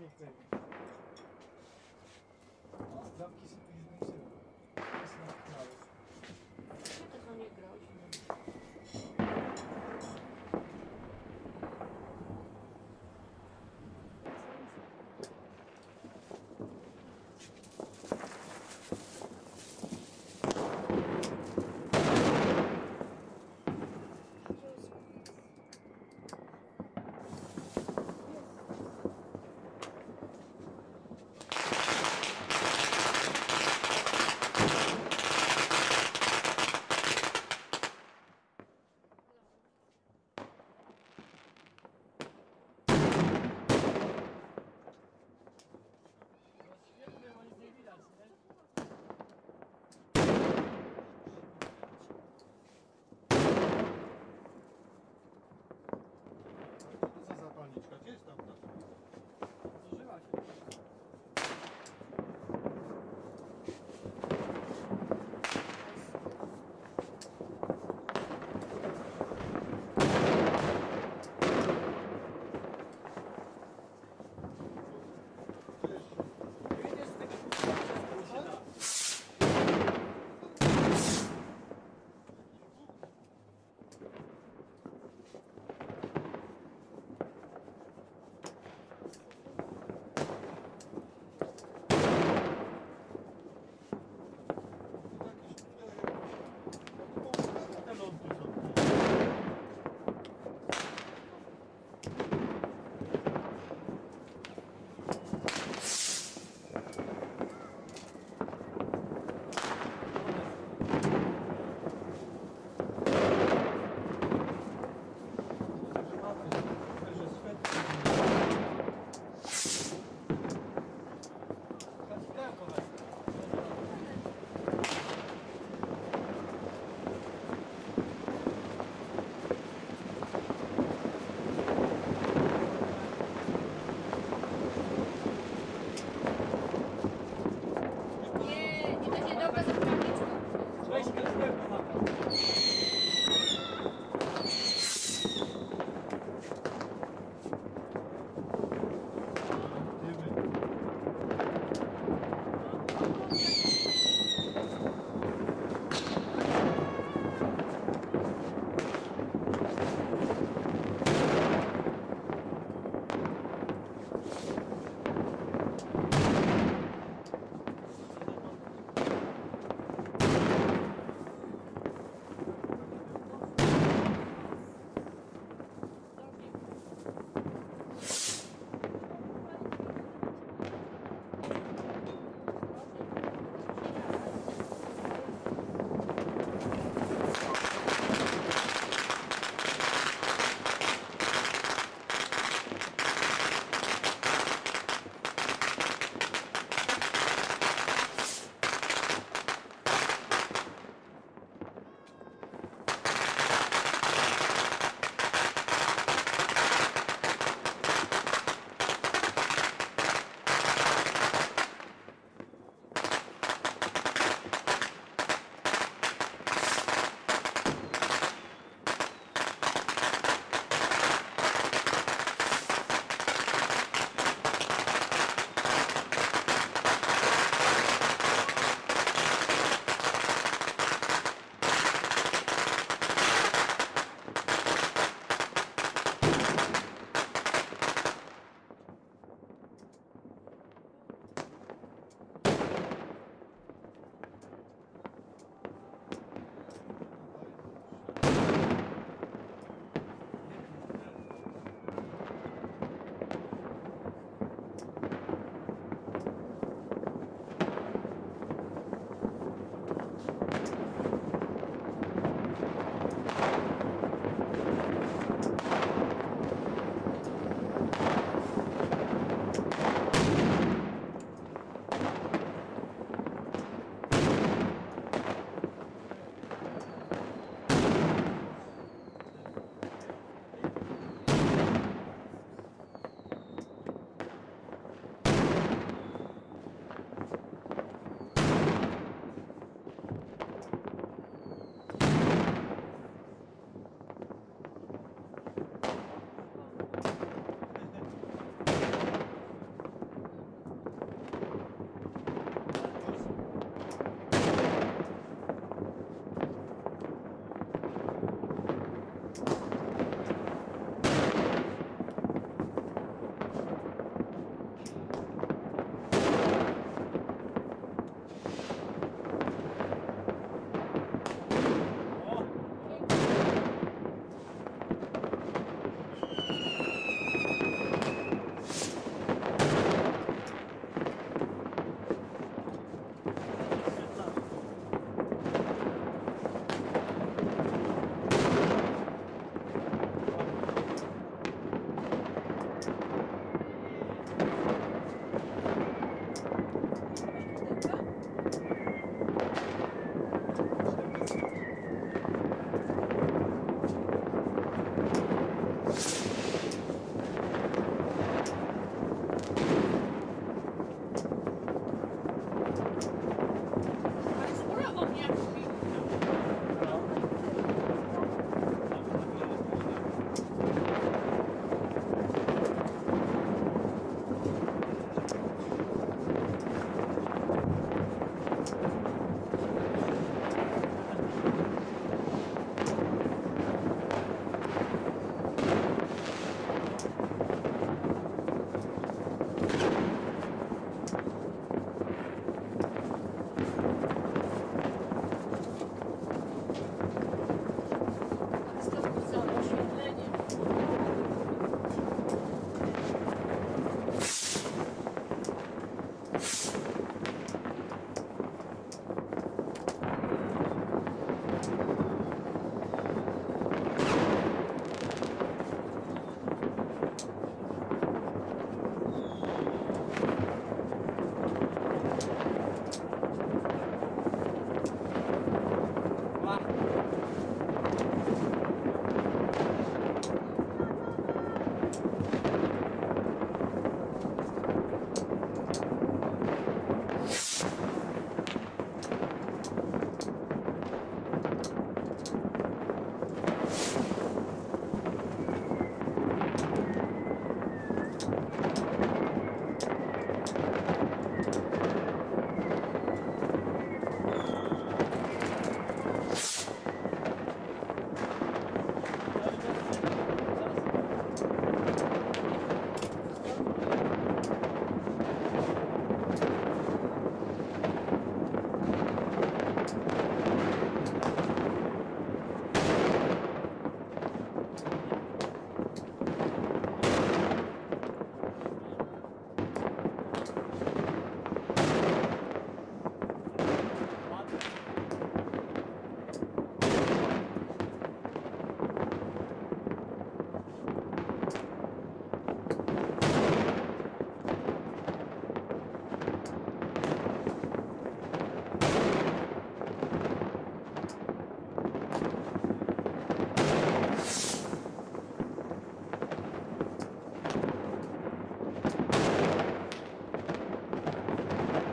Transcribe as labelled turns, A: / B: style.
A: Nie chcę. O, zamki są